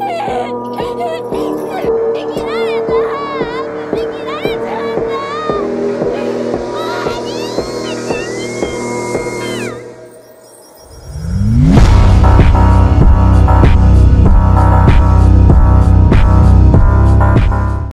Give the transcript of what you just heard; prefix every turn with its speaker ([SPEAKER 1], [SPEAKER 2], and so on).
[SPEAKER 1] É.